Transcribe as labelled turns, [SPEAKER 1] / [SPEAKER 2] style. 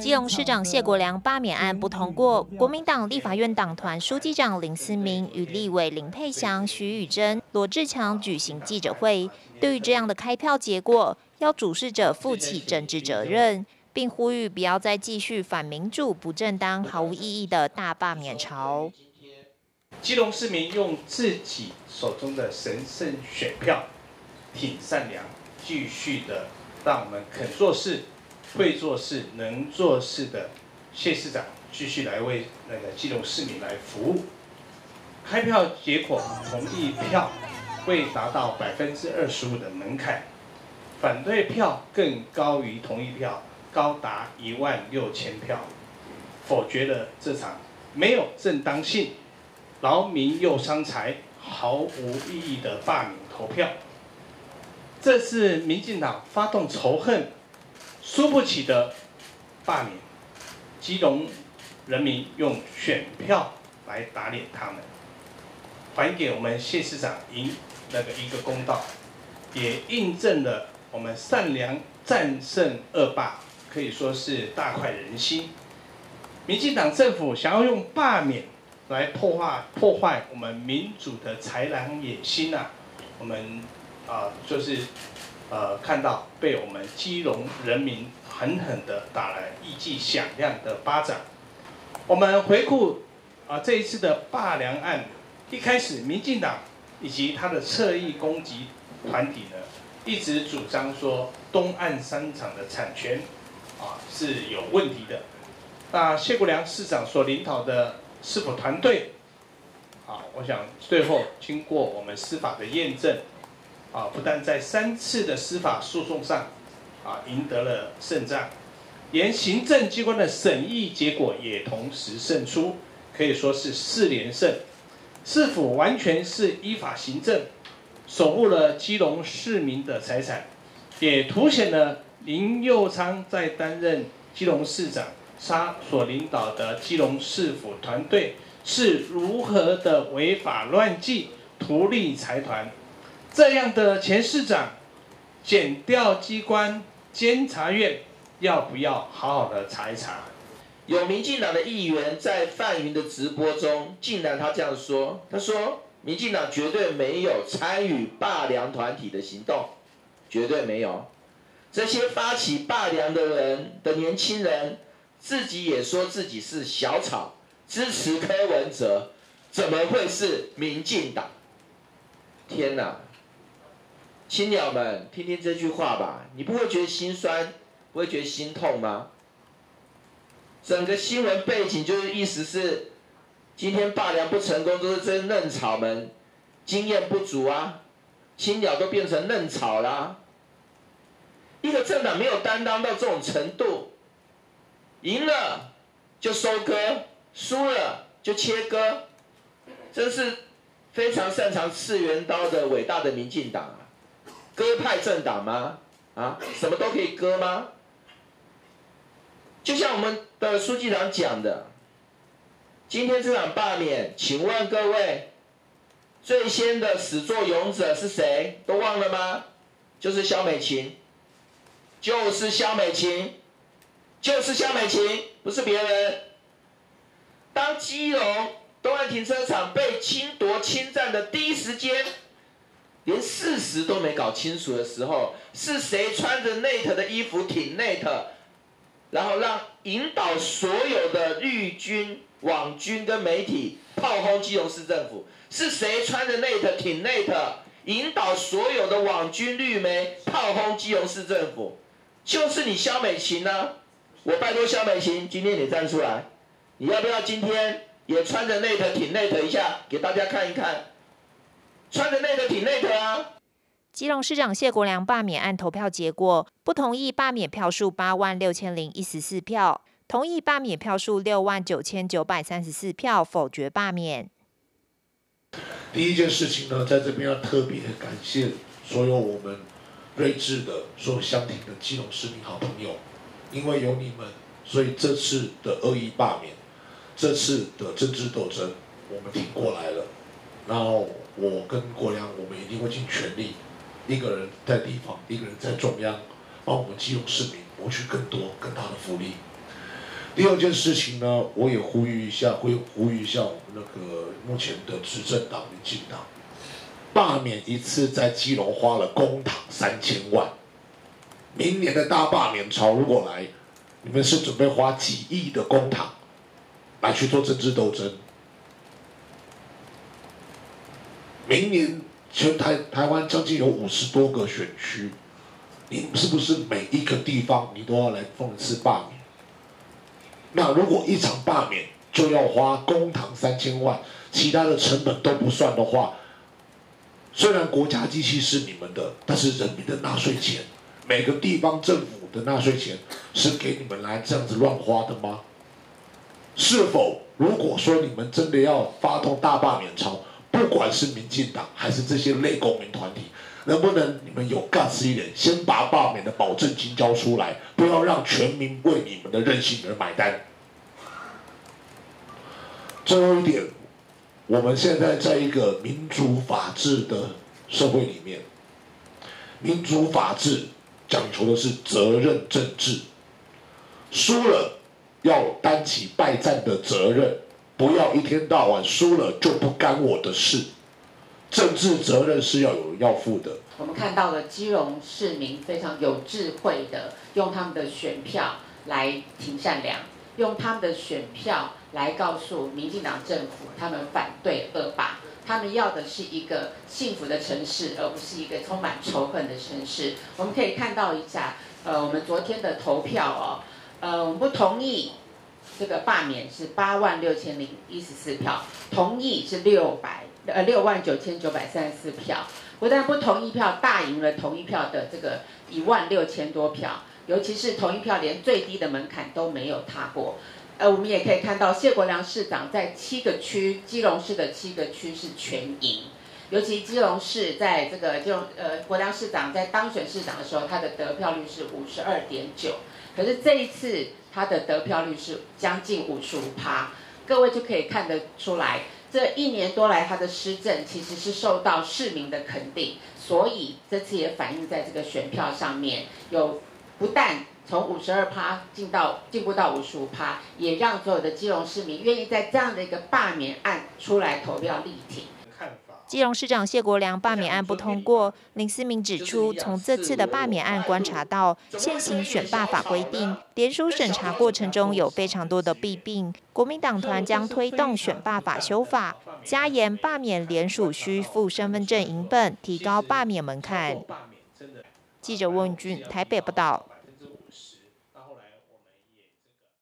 [SPEAKER 1] 基隆市长谢国良罢免案不通过，国民党立法院党团书记长林思明与立委林佩祥、徐宇珍、罗志强举行记者会，对于这样的开票结果，要主事者负起政治责任，并呼吁不要再继续反民主、不正当、毫无意义的大罢免潮。
[SPEAKER 2] 基隆市民用自己手中的神圣选票，挺善良，继续的让我们肯做事。会做事、能做事的谢市长继续来为那个基隆市民来服务。开票结果同意票未达到百分之二十五的门槛，反对票更高于同意票，高达一万六千票，否决了这场没有正当性、劳民又伤财、毫无意义的罢免投票。这是民进党发动仇恨。输不起的罢免，基隆人民用选票来打脸他们，还给我们谢市长赢那个一个公道，也印证了我们善良战胜恶霸，可以说是大快人心。民进党政府想要用罢免来破坏破坏我们民主的豺狼野心呐，我们啊就是。呃，看到被我们基隆人民狠狠的打了一记响亮的巴掌。我们回顾啊这一次的罢良案，一开始民进党以及他的侧翼攻击团体呢，一直主张说东岸商场的产权啊是有问题的。那谢国良市长所领导的司法团队，啊，我想最后经过我们司法的验证。啊，不但在三次的司法诉讼上，啊赢得了胜仗，连行政机关的审议结果也同时胜出，可以说是四连胜。市府完全是依法行政，守护了基隆市民的财产，也凸显了林佑昌在担任基隆市长，他所领导的基隆市府团队是如何的违法乱纪、图利财团。这样的前市长，检调机关、监察院要不要好好的查一查？
[SPEAKER 3] 有民进党的议员在范云的直播中，竟然他这样说：“他说，民进党绝对没有参与罢良团体的行动，绝对没有。这些发起罢良的人的年轻人，自己也说自己是小草，支持柯文哲，怎么会是民进党？天哪！”青鸟们，听听这句话吧，你不会觉得心酸，不会觉得心痛吗？整个新闻背景就是意思是，今天罢粮不成功，都是这些嫩草们经验不足啊，青鸟都变成嫩草啦。一个政党没有担当到这种程度，赢了就收割，输了就切割，真是非常擅长刺元刀的伟大的民进党啊！割派政党吗？啊，什么都可以割吗？就像我们的书记长讲的，今天这场罢免，请问各位，最先的始作俑者是谁？都忘了吗？就是萧美琴，就是萧美琴，就是萧美琴，不是别人。当基隆东岸停车场被侵夺侵占的第一时间。连事实都没搞清楚的时候，是谁穿着 NATE 的衣服挺 NATE，然后让引导所有的绿军、网军跟媒体炮轰基隆市政府？是谁穿着 NATE 挺 NATE，引导所有的网军绿媒炮轰基隆市政府？就是你肖美琴呢？我拜托肖美琴，今天你站出来，你要不要今天也穿着 NATE 挺 NATE 一下，给大家看一看？穿着内的挺内的啊！
[SPEAKER 1] 基隆市长谢国良罢免案投票结果，不同意罢免票数八万六千零一十四票，同意罢免票数六万九千九百三十四票，否决罢免。
[SPEAKER 4] 第一件事情呢，在这边要特别感谢所有我们睿智的、所有相挺的基隆市民好朋友，因为有你们，所以这次的恶意罢免，这次的政治斗争，我们挺过来了。然后我跟国良，我们一定会尽全力，一个人在地方，一个人在中央，帮我们基隆市民谋取更多更大的福利。第二件事情呢，我也呼吁一下，会呼吁一下我们那个目前的执政党民进党，罢免一次在基隆花了公帑三千万，明年的大罢免潮如果来，你们是准备花几亿的公帑来去做政治斗争？明年全台台湾将近有五十多个选区，你是不是每一个地方你都要来奉一次罢免？那如果一场罢免就要花公堂三千万，其他的成本都不算的话，虽然国家机器是你们的，但是人民的纳税钱，每个地方政府的纳税钱是给你们来这样子乱花的吗？是否如果说你们真的要发动大罢免潮，不管是民进党还是这些类公民团体，能不能你们有 guts 一点，先把罢免的保证金交出来，不要让全民为你们的任性而买单。最后一点，我们现在在一个民主法治的社会里面，民主法治讲求的是责任政治，输了要担起败战的责任，不要一天到晚输了就不干我的事。政治责任是要有要负的。
[SPEAKER 5] 我们看到了基隆市民非常有智慧的，用他们的选票来挺善良，用他们的选票来告诉民进党政府，他们反对恶霸，他们要的是一个幸福的城市，而不是一个充满仇恨的城市。我们可以看到一下，呃，我们昨天的投票哦，呃，我们不同意这个罢免是八万六千零一十四票，同意是六百。呃，六万九千九百三十四票，不但不同意票大赢了同意票的这个一万六千多票，尤其是同意票连最低的门槛都没有踏过。呃，我们也可以看到谢国良市长在七个区，基隆市的七个区是全赢，尤其基隆市在这个就呃国良市长在当选市长的时候，他的得票率是五十二点九，可是这一次他的得票率是将近五十五趴，各位就可以看得出来。这一年多来，他的施政其实是受到市民的肯定，所以这次也反映在这个选票上面，有不但从五十二趴进到进步到五十五趴，也让所有的基隆市民愿意在这样的一个罢免案出来投票力挺。
[SPEAKER 1] 基隆市长谢国良罢免案不通过，林思明指出，从这次的罢免案观察到，现行选罢法规定，联署审查过程中有非常多的弊病。国民党团将推动选罢法修法，加严罢免联署需附身份证影本，提高罢免门槛。记者温俊台北报道。